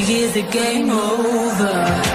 baby, is the game over?